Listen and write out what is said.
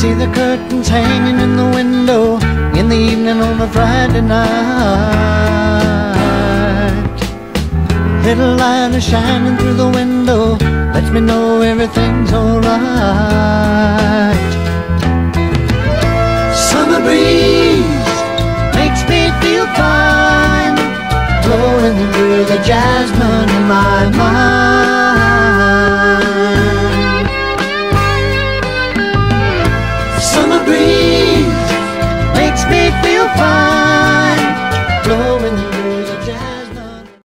the curtains hanging in the window in the evening on a Friday night. Little light is shining through the window, lets me know everything's alright. Summer breeze makes me feel fine, blowing through the jasmine in my breathe.